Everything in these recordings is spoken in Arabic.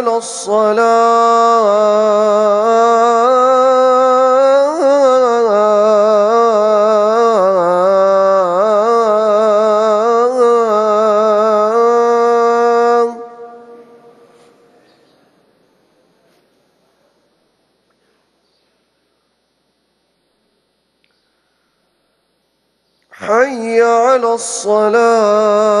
على الصلاة. حي على الصلاة.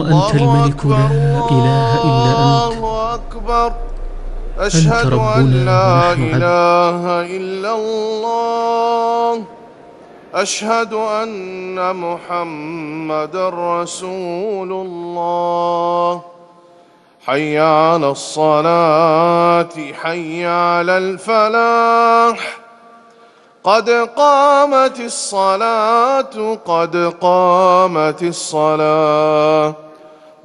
اللهم أنت الملك لا إله إلا أنت. أكبر. أشهد ربنا أن لا. إله إلا الله. أشهد أن محمد رسول الله. حي على الصلاة حي على الفلاح. قد قامت الصلاة قد قامت الصلاة.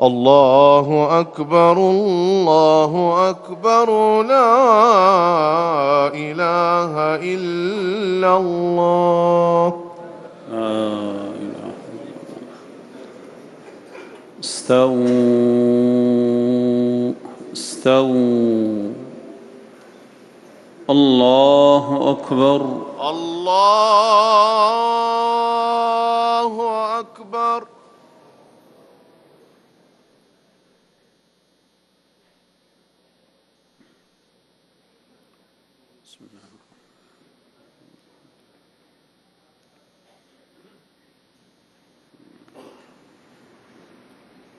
الله أكبر الله أكبر لا إله إلا الله. استووا استووا. الله أكبر. الله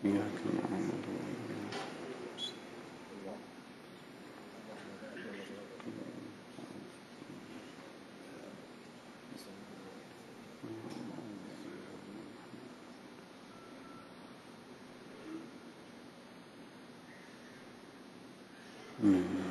إياك نعبد وإياك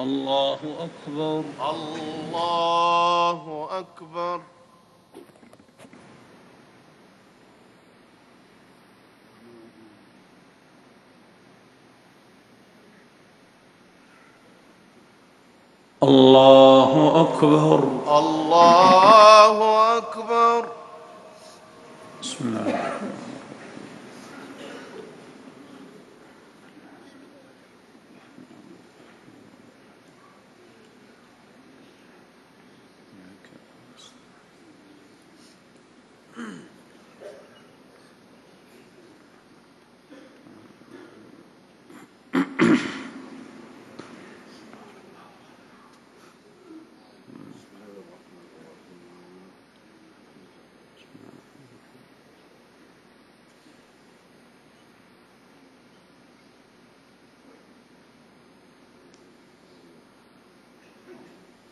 الله أكبر. الله أكبر. الله أكبر. الله أكبر. بسم الله.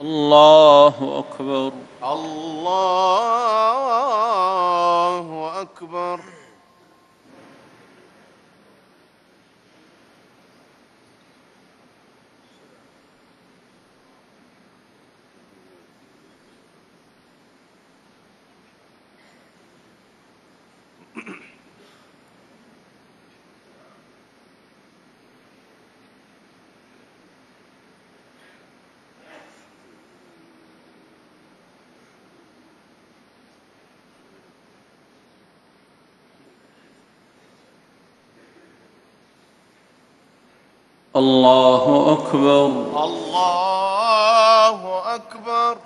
الله أكبر. الله أكبر. الله أكبر. الله أكبر.